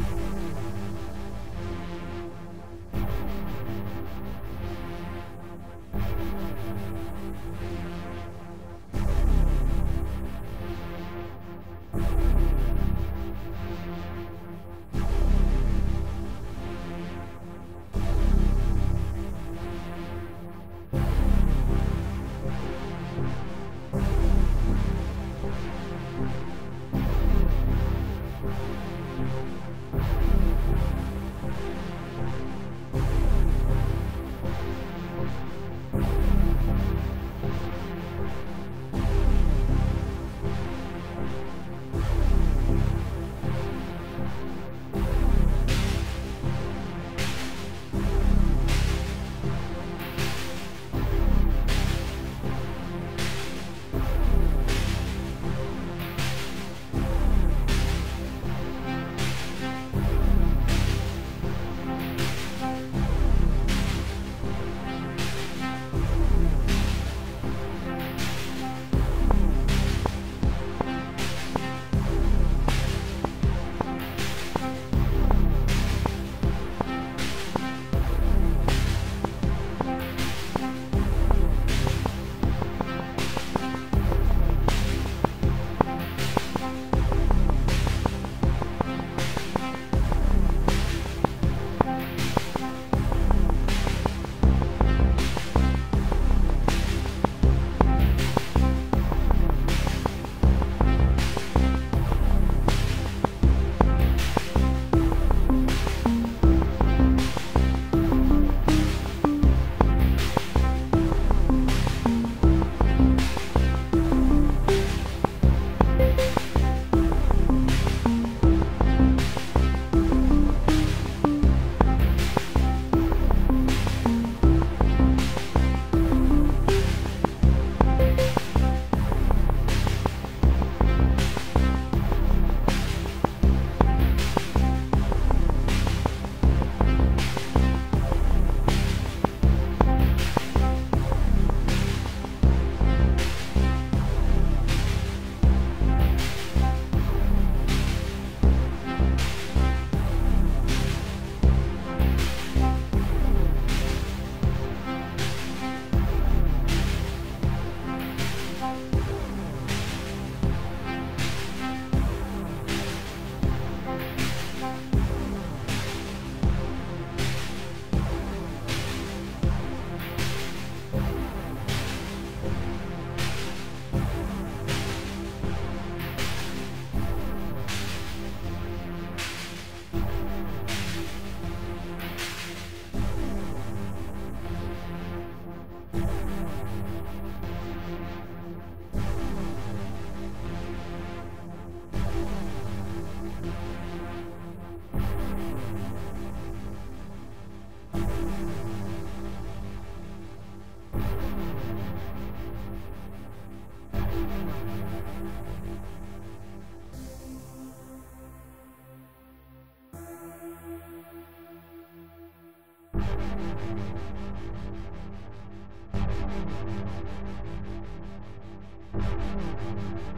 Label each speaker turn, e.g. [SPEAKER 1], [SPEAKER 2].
[SPEAKER 1] Thank you. you Thank you.